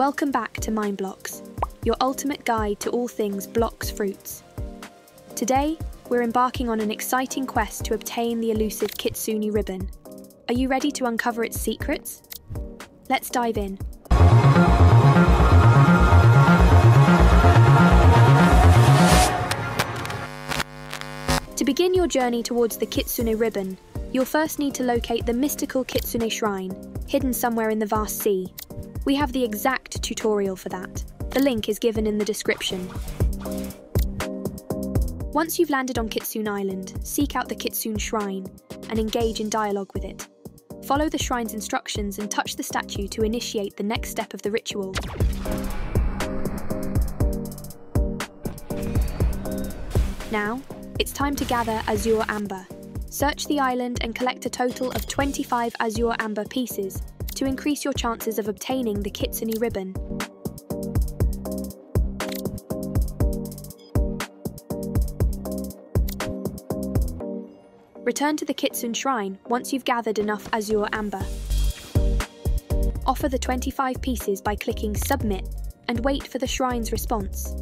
Welcome back to MineBlox, your ultimate guide to all things Blox Fruits. Today, we're embarking on an exciting quest to obtain the elusive Kitsune ribbon. Are you ready to uncover its secrets? Let's dive in. To begin your journey towards the Kitsune ribbon, you'll first need to locate the mystical Kitsune shrine, hidden somewhere in the vast sea. We have the exact tutorial for that. The link is given in the description. Once you've landed on Kitsune Island, seek out the Kitsune Shrine and engage in dialogue with it. Follow the shrine's instructions and touch the statue to initiate the next step of the ritual. Now, it's time to gather Azure Amber. Search the island and collect a total of 25 Azure Amber pieces to increase your chances of obtaining the Kitsune ribbon. Return to the Kitsune Shrine once you've gathered enough Azure Amber. Offer the 25 pieces by clicking Submit and wait for the Shrine's response.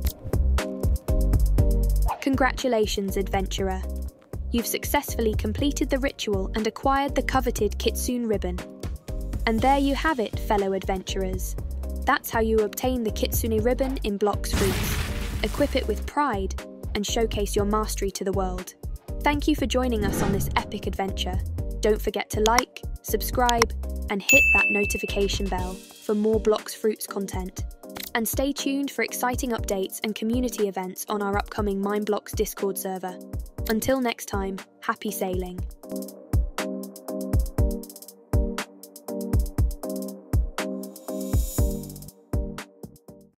Congratulations, adventurer! You've successfully completed the ritual and acquired the coveted Kitsune ribbon. And there you have it, fellow adventurers. That's how you obtain the Kitsune ribbon in Blox Fruits. Equip it with pride and showcase your mastery to the world. Thank you for joining us on this epic adventure. Don't forget to like, subscribe, and hit that notification bell for more Blox Fruits content. And stay tuned for exciting updates and community events on our upcoming MineBlox Discord server. Until next time, happy sailing.